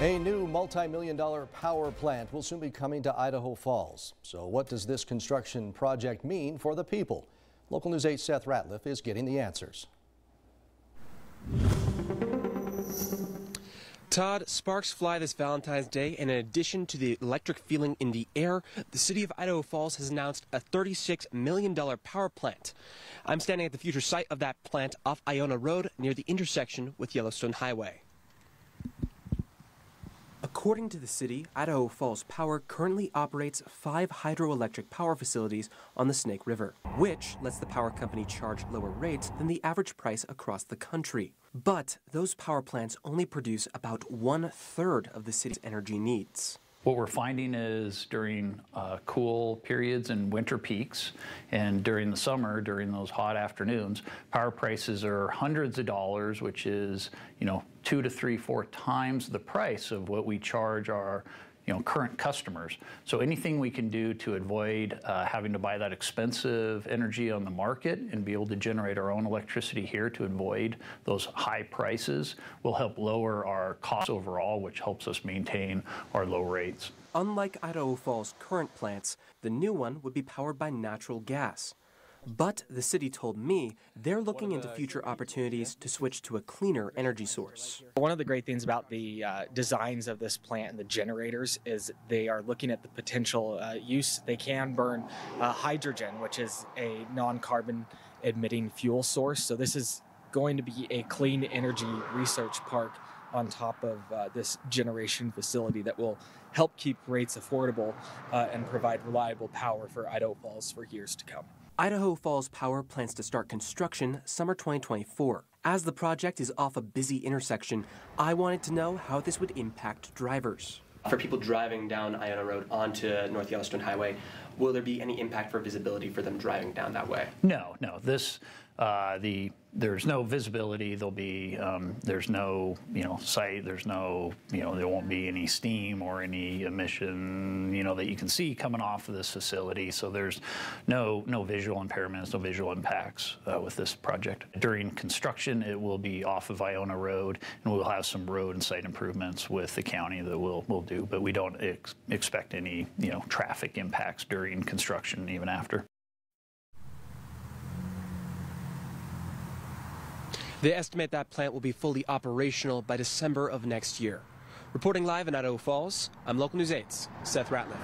A new multi-million dollar power plant will soon be coming to Idaho Falls. So what does this construction project mean for the people? Local News 8 Seth Ratliff is getting the answers. Todd, sparks fly this Valentine's Day, and in addition to the electric feeling in the air, the city of Idaho Falls has announced a $36 million power plant. I'm standing at the future site of that plant off Iona Road near the intersection with Yellowstone Highway. According to the city, Idaho Falls Power currently operates five hydroelectric power facilities on the Snake River, which lets the power company charge lower rates than the average price across the country. But those power plants only produce about one third of the city's energy needs. What we're finding is during uh, cool periods and winter peaks, and during the summer, during those hot afternoons, power prices are hundreds of dollars, which is, you know, two to three, four times the price of what we charge our you know, current customers. So anything we can do to avoid uh, having to buy that expensive energy on the market and be able to generate our own electricity here to avoid those high prices will help lower our costs overall, which helps us maintain our low rates. Unlike Idaho Falls' current plants, the new one would be powered by natural gas. But the city told me they're looking into future opportunities to switch to a cleaner energy source. One of the great things about the uh, designs of this plant and the generators is they are looking at the potential uh, use. They can burn uh, hydrogen, which is a non carbon emitting fuel source. So, this is going to be a clean energy research park on top of uh, this generation facility that will help keep rates affordable uh, and provide reliable power for Idaho Falls for years to come. Idaho Falls Power plans to start construction summer 2024. As the project is off a busy intersection, I wanted to know how this would impact drivers. For people driving down Iona Road onto North Yellowstone Highway, will there be any impact for visibility for them driving down that way? No, no. This uh, the there's no visibility. There'll be um, there's no you know sight. There's no you know there won't be any steam or any emission you know that you can see coming off of this facility. So there's no no visual impairments, no visual impacts uh, with this project. During construction, it will be off of Iona Road, and we'll have some road and site improvements with the county that we'll we'll do. But we don't ex expect any you know traffic impacts during construction, even after. They estimate that plant will be fully operational by December of next year. Reporting live in Idaho Falls, I'm Local News 8's Seth Ratliff.